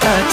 touch